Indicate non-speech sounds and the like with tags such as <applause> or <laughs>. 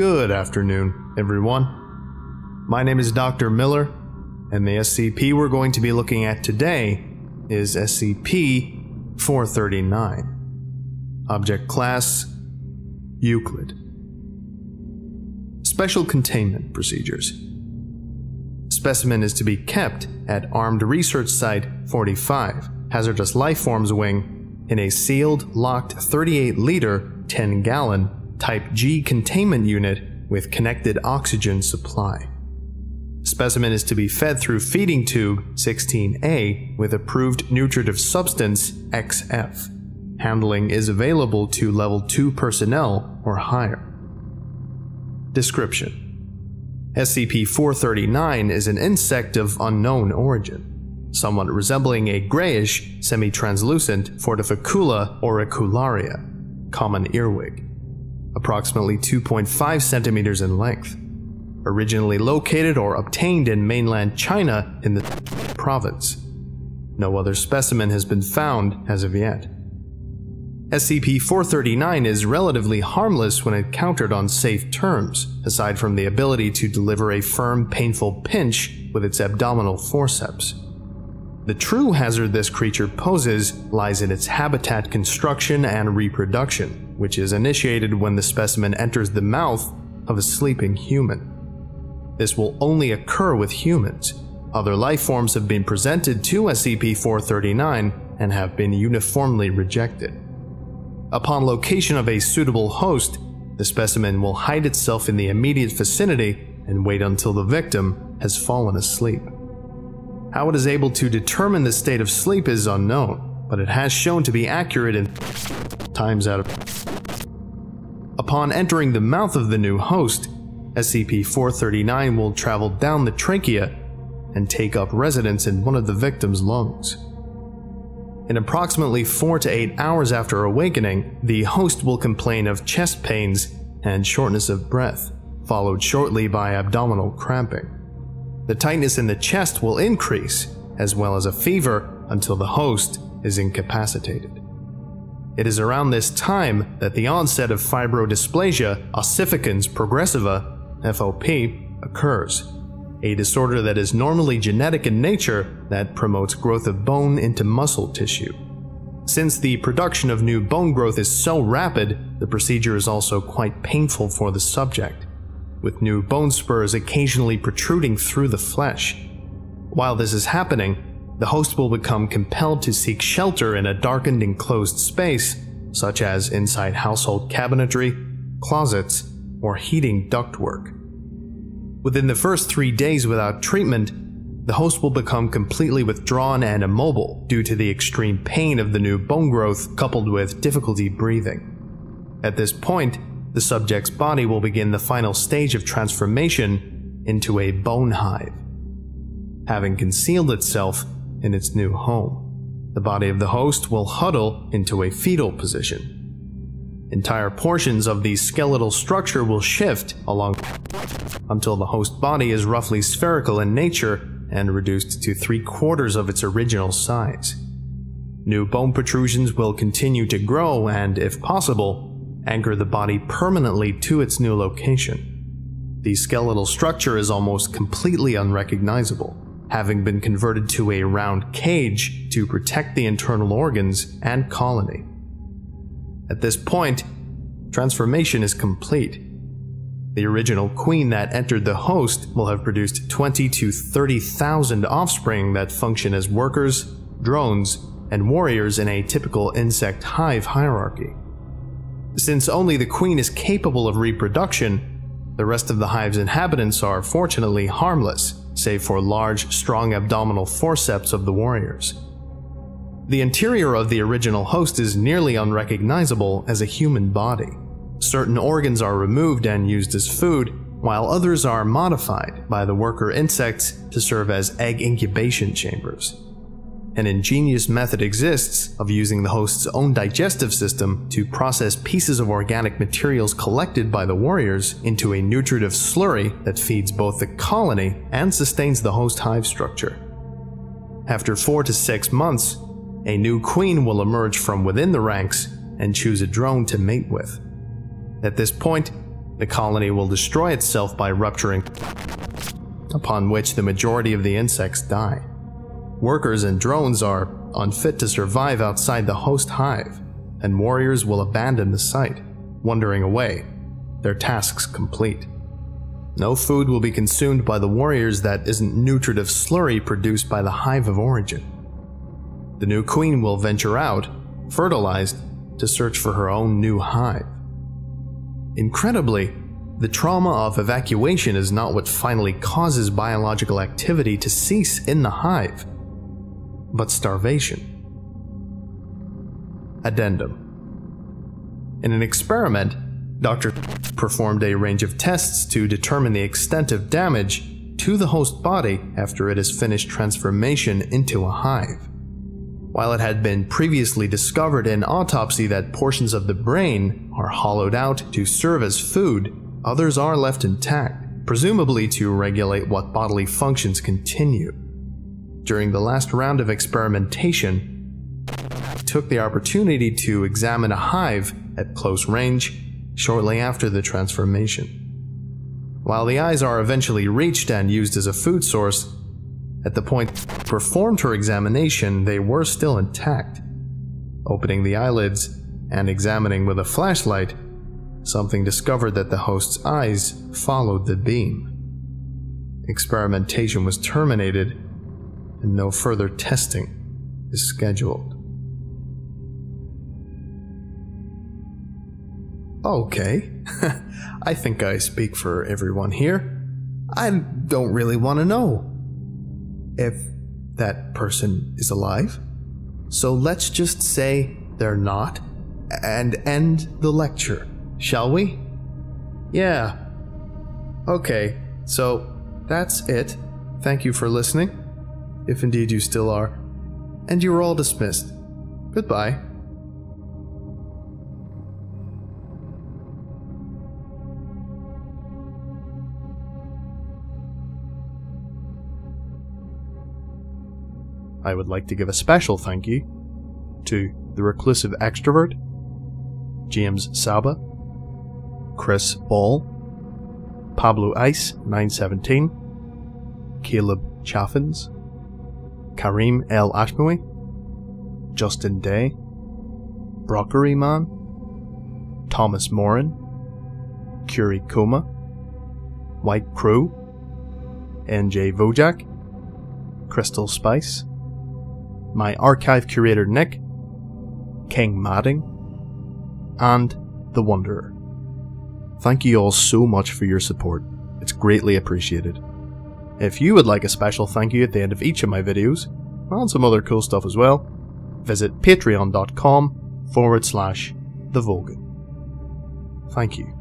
Good afternoon, everyone. My name is Dr. Miller, and the SCP we're going to be looking at today is SCP 439. Object Class Euclid. Special Containment Procedures. Specimen is to be kept at Armed Research Site 45, Hazardous Life Forms Wing, in a sealed, locked 38 liter, 10 gallon Type G containment unit with connected oxygen supply. Specimen is to be fed through feeding tube 16A with approved nutritive substance XF. Handling is available to level 2 personnel or higher. Description SCP 439 is an insect of unknown origin, somewhat resembling a grayish, semi translucent Forficula auricularia, common earwig approximately 2.5 centimeters in length. Originally located or obtained in mainland China in the province. No other specimen has been found as of yet. SCP-439 is relatively harmless when encountered on safe terms, aside from the ability to deliver a firm, painful pinch with its abdominal forceps. The true hazard this creature poses lies in its habitat construction and reproduction, which is initiated when the specimen enters the mouth of a sleeping human. This will only occur with humans. Other life forms have been presented to SCP-439 and have been uniformly rejected. Upon location of a suitable host, the specimen will hide itself in the immediate vicinity and wait until the victim has fallen asleep. How it is able to determine the state of sleep is unknown, but it has shown to be accurate in times out of Upon entering the mouth of the new host, SCP-439 will travel down the trachea and take up residence in one of the victim's lungs. In approximately 4 to 8 hours after awakening, the host will complain of chest pains and shortness of breath, followed shortly by abdominal cramping. The tightness in the chest will increase, as well as a fever until the host is incapacitated. It is around this time that the onset of fibrodysplasia ossificans progressiva, FOP, occurs, a disorder that is normally genetic in nature that promotes growth of bone into muscle tissue. Since the production of new bone growth is so rapid, the procedure is also quite painful for the subject, with new bone spurs occasionally protruding through the flesh. While this is happening, the host will become compelled to seek shelter in a darkened enclosed space, such as inside household cabinetry, closets, or heating ductwork. Within the first three days without treatment, the host will become completely withdrawn and immobile due to the extreme pain of the new bone growth coupled with difficulty breathing. At this point, the subject's body will begin the final stage of transformation into a bone hive. Having concealed itself, in its new home. The body of the host will huddle into a fetal position. Entire portions of the skeletal structure will shift along until the host body is roughly spherical in nature and reduced to three quarters of its original size. New bone protrusions will continue to grow and, if possible, anchor the body permanently to its new location. The skeletal structure is almost completely unrecognizable having been converted to a round cage to protect the internal organs and colony. At this point, transformation is complete. The original queen that entered the host will have produced 20 to 30,000 offspring that function as workers, drones, and warriors in a typical insect hive hierarchy. Since only the queen is capable of reproduction, the rest of the hive's inhabitants are fortunately harmless save for large, strong abdominal forceps of the warriors. The interior of the original host is nearly unrecognizable as a human body. Certain organs are removed and used as food, while others are modified by the worker insects to serve as egg incubation chambers. An ingenious method exists of using the host's own digestive system to process pieces of organic materials collected by the warriors into a nutritive slurry that feeds both the colony and sustains the host hive structure. After four to six months, a new queen will emerge from within the ranks and choose a drone to mate with. At this point, The colony will destroy itself by rupturing, upon which the majority of the insects die. Workers and drones are unfit to survive outside the host hive, and warriors will abandon the site, wandering away, their tasks complete. No food will be consumed by the warriors that isn't nutritive slurry produced by the hive of origin. The new queen will venture out, fertilized, to search for her own new hive. Incredibly, the trauma of evacuation is not what finally causes biological activity to cease in the hive, but starvation. Addendum In an experiment, Dr. performed a range of tests to determine the extent of damage to the host body after it has finished transformation into a hive. While it had been previously discovered in autopsy that portions of the brain are hollowed out to serve as food, others are left intact, presumably to regulate what bodily functions continue. During the last round of experimentation, took the opportunity to examine a hive at close range shortly after the transformation. While the eyes are eventually reached and used as a food source, at the point performed her examination, they were still intact. Opening the eyelids and examining with a flashlight, something discovered that the host's eyes followed the beam. Experimentation was terminated, and no further testing is scheduled. Okay, <laughs> I think I speak for everyone here. I don't really want to know if that person is alive. So let's just say they're not and end the lecture, shall we? Yeah. Okay, so that's it. Thank you for listening, if indeed you still are. And you're all dismissed. Goodbye. I would like to give a special thank you to The Reclusive Extrovert, James Saba, Chris Ball, Pablo Ice 917, Caleb Chaffins, Kareem El Ashmawi, Justin Day, Brockery Man, Thomas Morin, Curie Coma, White Crew, NJ Vojak, Crystal Spice, my archive curator Nick, King Madding, and The Wanderer. Thank you all so much for your support. It's greatly appreciated. If you would like a special thank you at the end of each of my videos, and some other cool stuff as well, visit patreon.com forward slash the Volgun. Thank you.